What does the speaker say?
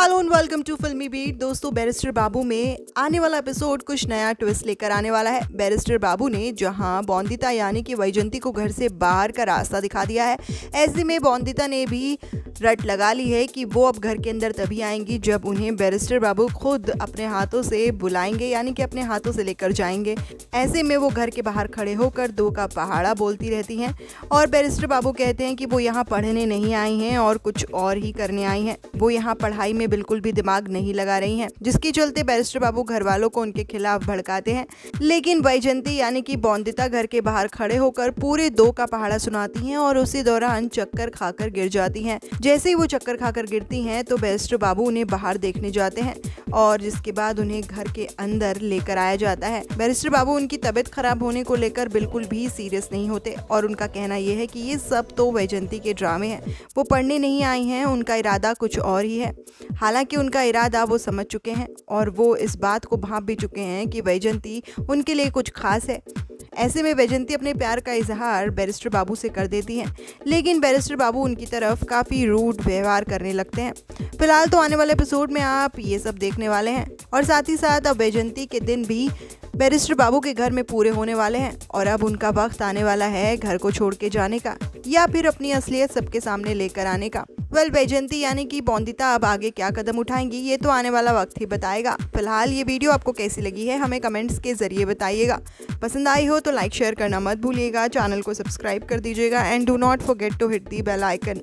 Hello and welcome to Filmibeat दोस्तों barrister Babu में आने वाला एपिसोड कुछ नया ट्विस्ट लेकर आने वाला है। बैरिस्टर बाबू ने जहाँ बौंदिता यानी कि वैजंती को घर से बाहर का रास्ता दिखा दिया है, ऐसे में बौंदिता ने भी रट लगा ली है कि वो अब घर के अंदर तभी आएँगी जब उन्हें बैरिस्टर बाबू खुद अपने हाथों से बुलाएँगे, यानी कि अपने हाथों से लेकर जाएँगे। ऐसे में वो घर के बाहर खड़े होकर दो का पहाड़ा बोलती रहती हैं और बैरिस्टर बाबू कहते हैं कि वो यहाँ पढ़ने नहीं आई हैं और कुछ और ही करने आई हैं। वो यहाँ पढ़ाई में बिल्कुल भी दिमाग नहीं लगा रही हैं, जिसके चलते बैरिस्टर बाबू घर वालों को उनके खिलाफ भड़काते हैं। लेकिन वैजंती यानी कि बौंदिता घर के बाहर खड़े होकर पूरे दो का पहाड़ा सुनाती हैं और उसी दौरान चक्कर खाकर गिर जाती हैं। जैसे ही वो चक्कर खाकर गिरती हैं तो बैरिस्टर बाबू उन्हें बाहर देखने जाते हैं और जिसके बाद उन्हें घर के अंदर लेकर आया जाता है। बैरिस्टर बाबू उनकी तबीयत खराब होने को लेकर बिल्कुल भी सीरियस नहीं होते और उनका कहना यह है कि ये सब तो वैजंती के ड्रामे हैं। वो पढ़ने नहीं आई हैं, उनका इरादा कुछ और ही है। हालाँकि उनका इरादा वो समझ चुके हैं और वो इस बात को भाप भी चुके हैं कि वैजंती उनके लिए कुछ खास है। ऐसे में वैजंती अपने प्यार का इजहार बैरिस्टर बाबू से कर देती हैं। लेकिन बैरिस्टर बाबू उनकी तरफ़ काफ़ी रूड व्यवहार करने लगते हैं। फ़िलहाल तो आने वाले एपिसोड में आप ये सब देखने वाले हैं। और साथ ही साथ अब वैजंती के दिन भी बैरिस्टर बाबू के घर में पूरे होने वाले हैं। और अब उनका वक्त आने वाला है घर को छोड़ के जाने का, या फिर अपनी असलियत सबके सामने लेकर आने का। वेल वैजंती यानी कि बौंदिता अब आगे क्या कदम उठाएँगी, ये तो आने वाला वक्त ही बताएगा। फ़िलहाल ये वीडियो आपको कैसी लगी है, हमें कमेंट्स के ज़रिए बताइएगा। पसंद आई हो तो लाइक शेयर करना मत भूलिएगा। चैनल को सब्सक्राइब कर दीजिएगा। And do not forget to hit the bell icon